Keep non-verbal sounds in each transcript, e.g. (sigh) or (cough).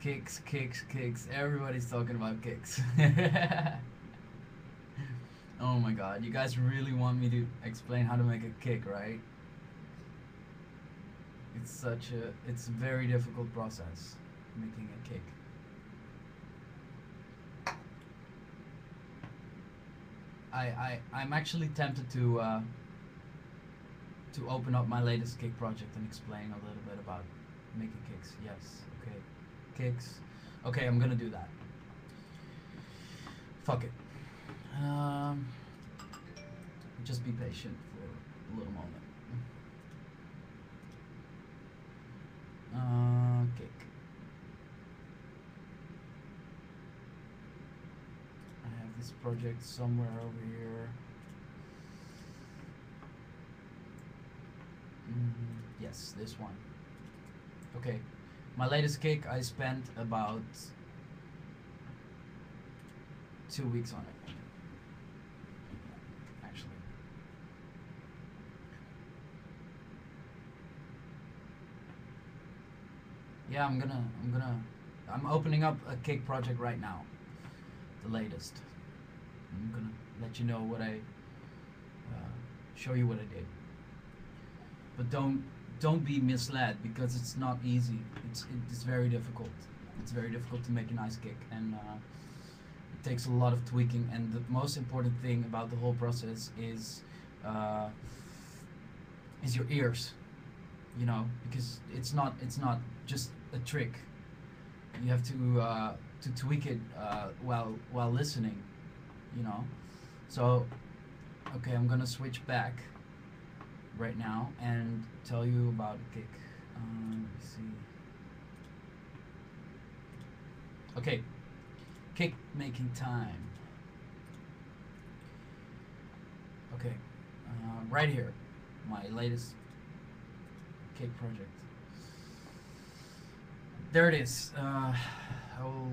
Kicks, kicks, kicks. Everybody's talking about kicks. (laughs) oh my god, you guys really want me to explain how to make a kick, right? It's such a it's a very difficult process making a kick. I, I I'm actually tempted to uh, to open up my latest kick project and explain a little bit about making kicks. Yes, okay, kicks. Okay, I'm gonna do that. Fuck it. Um, just be patient for a little moment. Uh, kick. I have this project somewhere over here. Mm, yes, this one. Okay, my latest kick I spent about two weeks on it. Actually. Yeah, I'm gonna, I'm gonna, I'm opening up a cake project right now, the latest. I'm gonna let you know what I, uh, show you what I did. But don't, don't be misled because it's not easy. It's, it's very difficult. It's very difficult to make a nice kick and uh, it takes a lot of tweaking. And the most important thing about the whole process is, uh, is your ears you know because it's not it's not just a trick you have to uh, to tweak it uh, while while listening you know so okay i'm gonna switch back right now and tell you about kick um, let me see okay kick making time okay uh, right here my latest cake project. There it is. Uh, I will.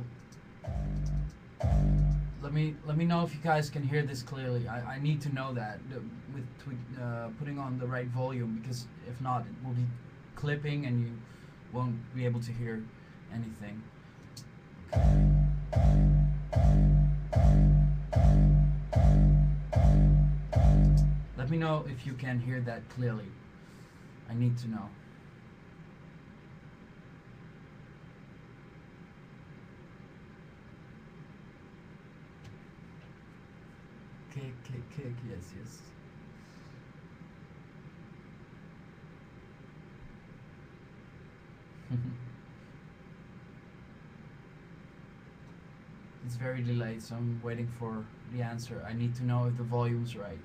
Let me let me know if you guys can hear this clearly. I, I need to know that uh, with uh, putting on the right volume because if not, it will be clipping and you won't be able to hear anything. Let me know if you can hear that clearly. I need to know. Kick, kick, kick, yes, yes. it's very delayed, so I'm waiting for the answer. I need to know if the volume's right.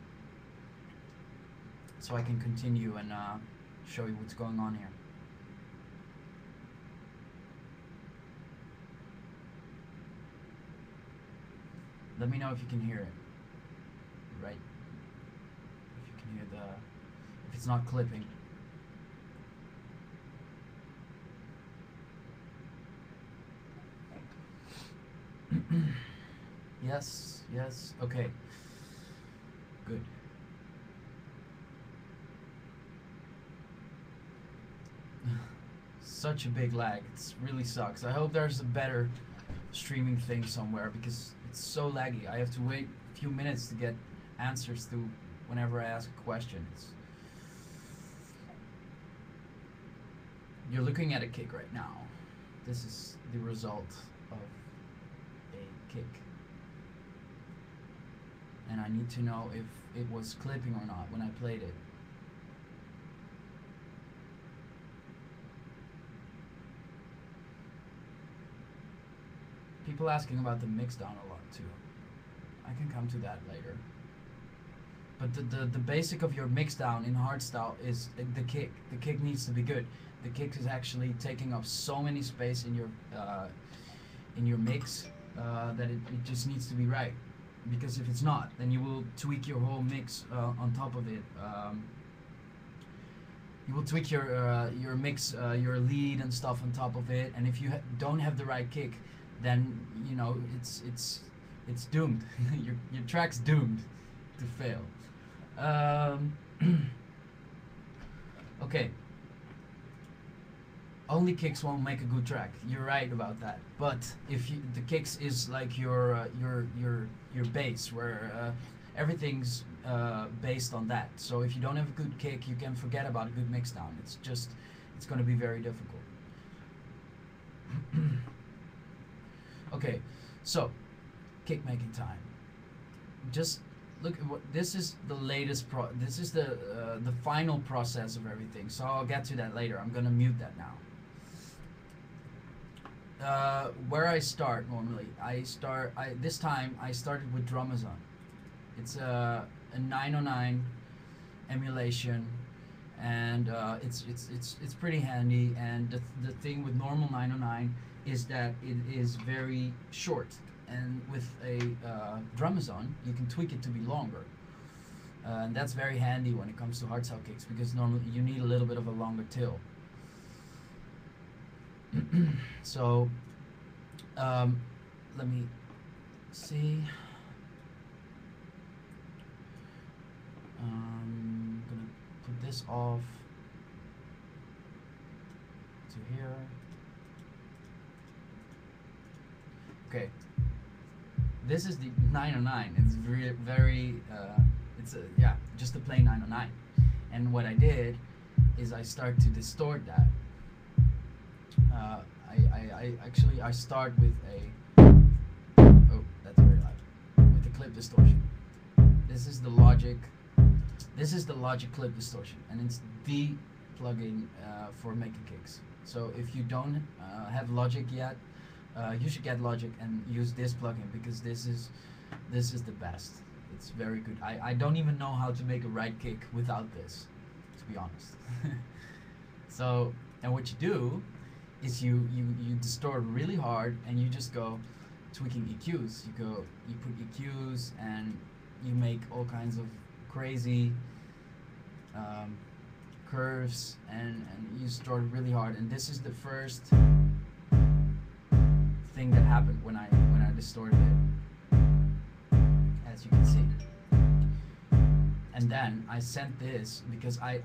So I can continue and uh, show you what's going on here. Let me know if you can hear it. Right. If you can hear the. If it's not clipping. (clears throat) yes, yes, okay. Good. (sighs) Such a big lag. It really sucks. I hope there's a better streaming thing somewhere because it's so laggy. I have to wait a few minutes to get answers to whenever I ask a question. It's You're looking at a kick right now. This is the result of a kick. And I need to know if it was clipping or not when I played it. People asking about the mix down a lot too. I can come to that later. But the, the, the basic of your mix down in hardstyle is the, kick. The kick needs to be good. The kick is actually taking up so many space in your uh, in your mix uh, that it, it just needs to be right. Because if it's not, then you will tweak your whole mix uh, on top of it. Um, you will tweak your uh, your mix, uh, your lead and stuff on top of it. And if you ha- don't have the right kick, then you know it's it's it's doomed. (laughs) your your track's doomed to fail. Um, (clears throat) okay. only kicks won't make a good track. You're right about that. But if you, the kicks is like your uh, your your your base, where uh, everything's uh, based on that. So if you don't have a good kick, you can forget about a good mixdown. It's just it's going to be very difficult. (clears throat) okay, so kick making time. Just look this is the latest pro. This is the uh, the final process of everything. So I'll get to that later. I'm gonna mute that now. Uh, where I start normally, I start. I this time I started with Drumazon. It's a a 909 emulation, and uh, it's it's it's it's pretty handy. And the the thing with normal 909 is that it is very short and with a uh, Drumazon, you can tweak it to be longer. Uh, and that's very handy when it comes to hardstyle kicks because normally you need a little bit of a longer till. (clears throat) so, um, let me see. I'm gonna put this off to here. Okay, this is the 909. It's very, very uh, it's a, yeah, just a plain 909. And what I did is I start to distort that. Uh, I, I, I actually I start with a oh that's very loud with the clip distortion. This is the Logic. This is the Logic clip distortion, and it's the plugin uh, for making kicks. So if you don't uh, have Logic yet, uh, you should get Logic and use this plugin because this is this is the best. It's very good. I, I don't even know how to make a right kick without this, to be honest. (laughs) so and what you do is you, you you distort really hard and you just go tweaking EQs. You go you put EQs and you make all kinds of crazy um, curves and, and you distort really hard and this is the first thing that happened when I when I distorted it, as you can see. And then I sent this because I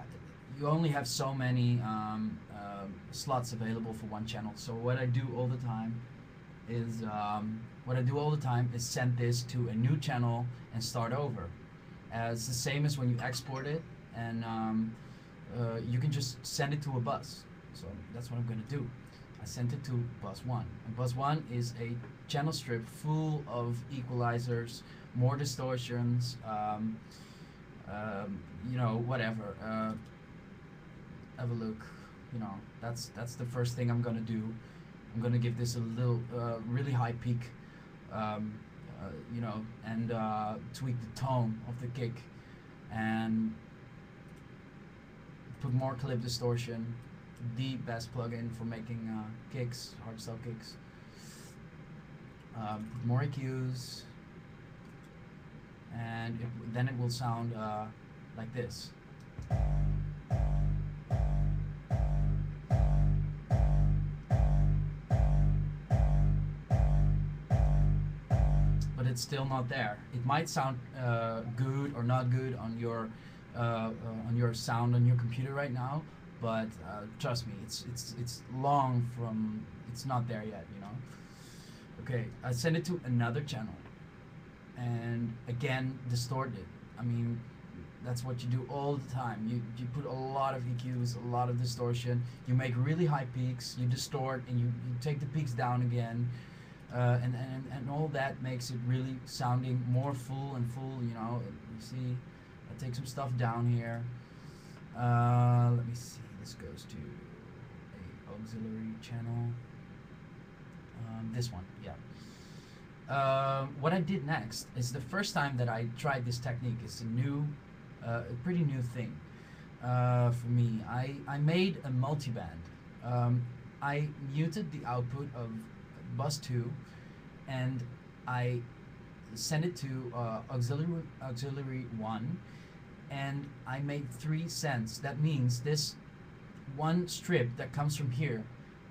you only have so many um, uh, slots available for one channel. So what I do all the time is um, what I do all the time is send this to a new channel and start over. As the same as when you export it, and um, uh, you can just send it to a bus. So that's what I'm gonna do. Sent it to bus one. And bus one is a channel strip full of equalizers, more distortions, um, um, you know, whatever. Uh, have a look. You know, that's that's the first thing I'm gonna do. I'm gonna give this a little, uh, really high peak, um, uh, you know, and uh, tweak the tone of the kick, and put more clip distortion, the best plugin for making uh, kicks, hardstyle kicks. Um, more EQs, and it, then it will sound uh, like this. But it's still not there. It might sound uh, good or not good on your uh, uh, on your sound on your computer right now, but uh, trust me, it's it's it's long from it's not there yet. You know. Okay, I send it to another channel, and again distort it. I mean, that's what you do all the time. You you put a lot of EQs, a lot of distortion. You make really high peaks. You distort, and you, you take the peaks down again. Uh, and, and and all that makes it really sounding more full and full. You know, you see, I take some stuff down here. Uh, let me see. This goes to a auxiliary channel. Um, this one, yeah. Uh, what I did next is the first time that I tried this technique. It's a new, uh, a pretty new thing uh, for me. I, I made a multiband. Um, I muted the output of bus 2 and I sent it to uh, auxiliary, auxiliary 1 and I made three sends. That means this one strip that comes from here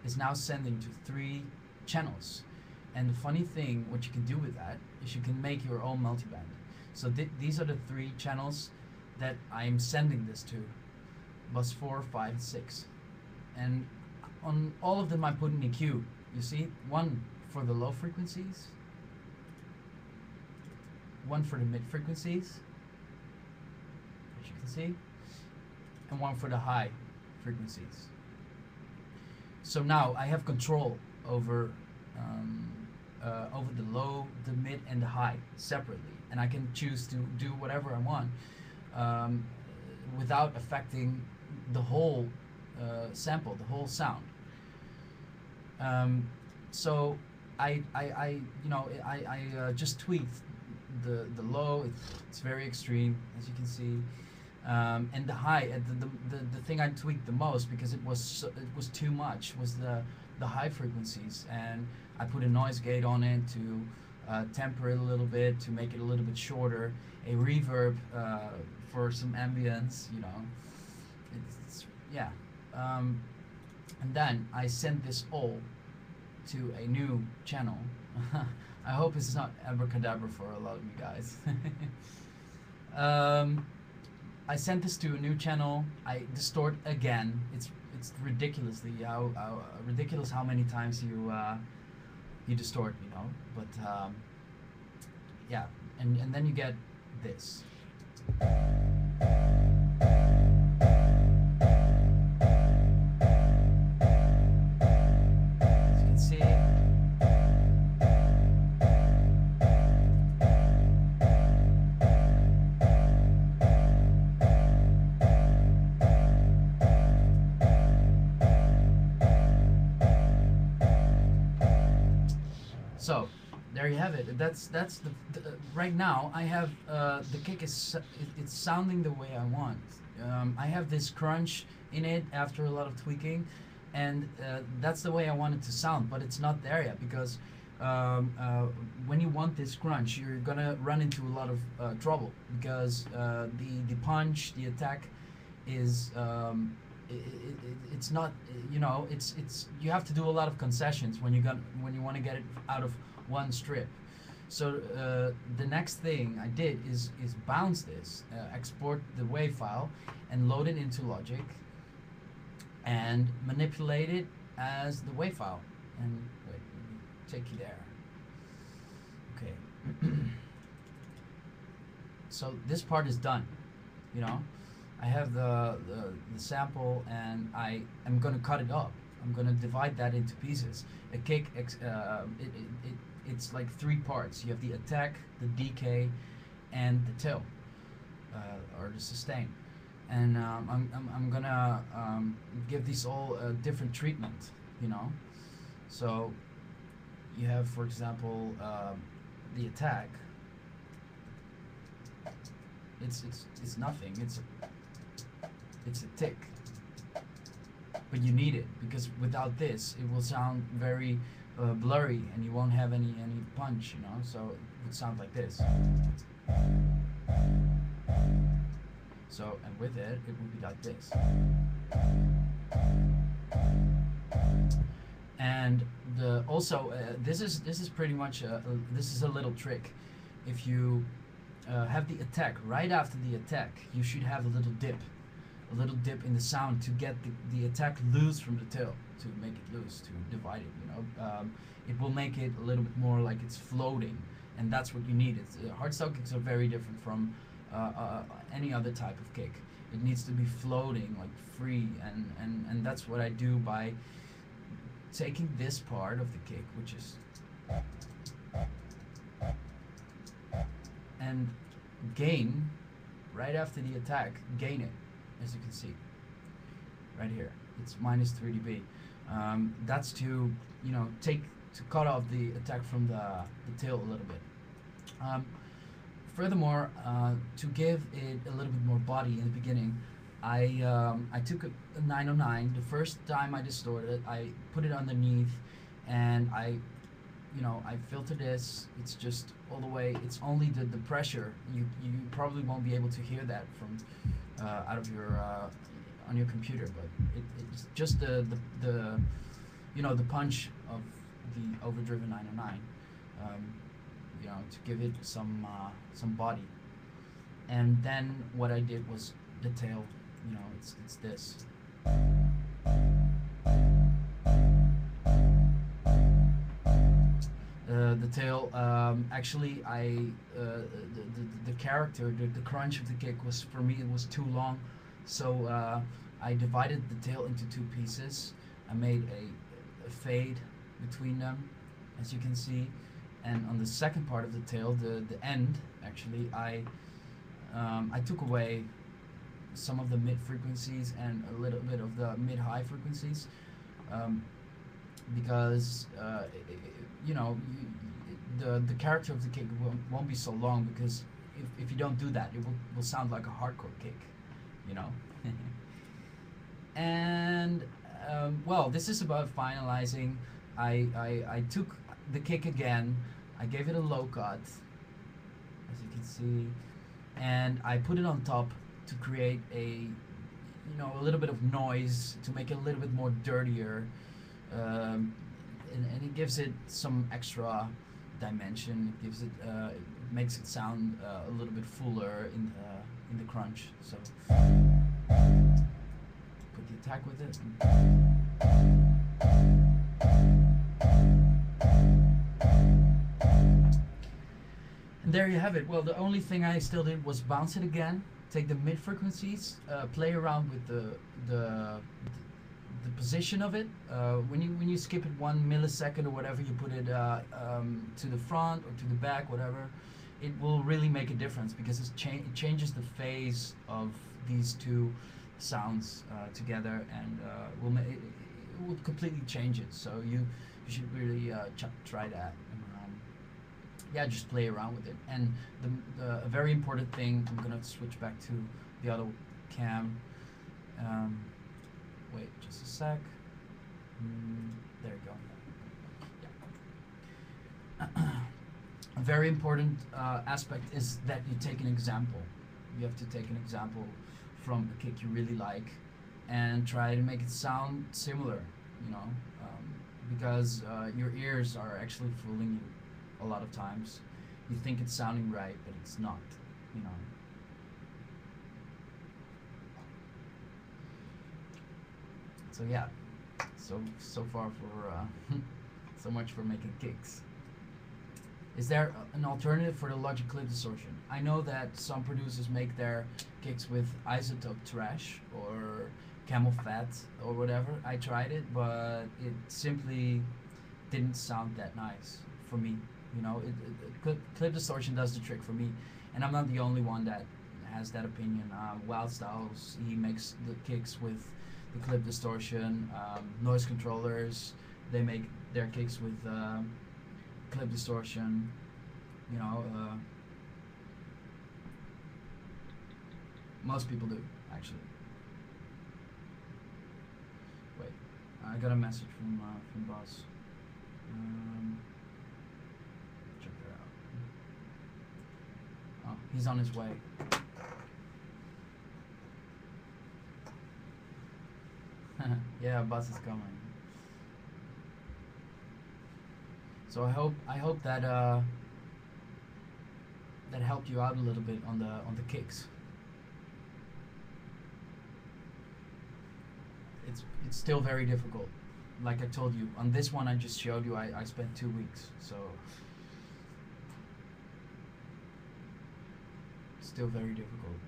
is now sending to three channels. And the funny thing, what you can do with that is you can make your own multiband. So th these are the three channels that I'm sending this to, bus four, five, six. And on all of them I put an EQ. You see, one for the low frequencies, one for the mid frequencies, as you can see, and one for the high frequencies. So now I have control over um, uh, over the low, the mid, and the high separately, and I can choose to do whatever I want um, without affecting the whole uh, sample, the whole sound. Um, so I, I, I, you know, I, I uh, just tweaked the the low. It's, it's very extreme, as you can see. Um, and the high, the, the, the, the thing I tweaked the most because it was so, it was too much was the the high frequencies, and I put a noise gate on it to uh, temper it a little bit to make it a little bit shorter, a reverb uh, for some ambience, you know. It's, yeah, um, and then I sent this all to a new channel. (laughs) I hope it's not abracadabra for a lot of you guys. (laughs) um, I sent this to a new channel. I distort again. It's it's ridiculously how, how ridiculous how many times you uh, you distort, you know. But um, yeah, and and then you get this. There you have it. That's that's the, the right now. I have uh, the kick is it, it's sounding the way I want. Um, I have this crunch in it after a lot of tweaking, and uh, that's the way I want it to sound. But it's not there yet because um, uh, when you want this crunch, you're gonna run into a lot of uh, trouble because uh, the the punch, the attack, is um, i i i it's not you know it's it's you have to do a lot of concessions when you got when you want to get it out of one strip. So uh, the next thing I did is is bounce this, uh, export the WAV file, and load it into Logic, and manipulate it as the WAV file. And wait, take you there. Okay. (clears throat) so this part is done. You know, I have the, the the sample, and I am gonna cut it up. I'm gonna divide that into pieces. A kick, ex- uh, it, it, it it's like three parts. You have the attack, the decay, and the tail, uh, or the sustain. And um, I'm, I'm, I'm gonna um, give these all a different treatment, you know. So you have, for example, um, the attack. It's it's it's nothing. It's a, it's a tick. But you need it because without this, it will sound very uh, blurry and you won't have any any punch, you know. So it would sound like this. So and with it, it would be like this. And the also uh, this is this is pretty much a, a, this is a little trick. If you uh, have the attack right after the attack, you should have a little dip, a little dip in the sound to get the, the attack loose from the tail to make it loose to divide it. You know, um, it will make it a little bit more like it's floating, and that's what you need. It's uh, hardstyle kicks are very different from uh, uh, any other type of kick. It needs to be floating, like free, and, and, and that's what I do by taking this part of the kick, which is and gain right after the attack, gain it, as you can see, right here. It's minus 3 dB. Um, that's to you know take to cut off the attack from the, the tail a little bit. Um, furthermore, uh, to give it a little bit more body in the beginning, I um, I took a, a 909. The first time I distorted it, I put it underneath, and I, you know, I filter this. It's just all the way. It's only the, the pressure. You you probably won't be able to hear that from out of your uh, on your computer, but it, it's just the, the the you know the punch of the overdriven 909. Um, you know, to give it some uh, some body. And then what I did was the tail. You know, it's it's this. The tail. Um, actually, I uh, the, the the character, the, the crunch of the kick was for me it was too long, so uh, I divided the tail into two pieces. I made a, a fade between them, as you can see, and on the second part of the tail, the the end actually, I um, I took away some of the mid frequencies and a little bit of the mid high frequencies. Um, because uh, you know the the character of the kick won't, won't be so long because if, if you don't do that it will, will sound like a hardcore kick you know? (laughs) And um, well this is about finalizing. I, I I took the kick again. I gave it a low cut as you can see. And I put it on top to create a you know a little bit of noise to make it a little bit more dirtier um, and, and it gives it some extra dimension. It gives it, uh, it makes it sound uh, a little bit fuller in the in the crunch. So put the attack with it. And there you have it. Well, the only thing I still did was bounce it again, take the mid frequencies, uh, play around with the the the position of it. Uh, when you when you skip it one millisecond or whatever, you put it uh, um, to the front or to the back, whatever. It will really make a difference because cha- it changes the phase of these two sounds uh, together and uh, will ma- it, it will completely change it. So you you should really uh, try that. Um, yeah, just play around with it. And the, the a very important thing, I'm gonna switch back to the other cam. Um, wait just a sec. Mm, there you go. Yeah. a (clears throat) very important uh, aspect is that you take an example. You have to take an example from a kick you really like and try to make it sound similar, you know, um, because uh, your ears are actually fooling you a lot of times. You think it's sounding right, but it's not, you know. So yeah, so so far for uh, (laughs) so much for making kicks. Is there an alternative for the Logic Clip distortion? I know that some producers make their kicks with iZotope Trash or camel fat or whatever. I tried it, but it simply didn't sound that nice for me. You know, it, it, clip, clip distortion does the trick for me, and I'm not the only one that has that opinion. Uh, Wildstylez, he makes the kicks with clip distortion. Um, Noisecontrollers, they make their kicks with uh, clip distortion. You know, uh, most people do actually. Wait, I got a message from uh, from boss. Um, check that out. Oh, he's on his way. Yeah, bus is coming. So I hope I hope that uh, that helped you out a little bit on the on the kicks. It's it's still very difficult. Like I told you, on this one I just showed you I, I spent two weeks, so still very difficult.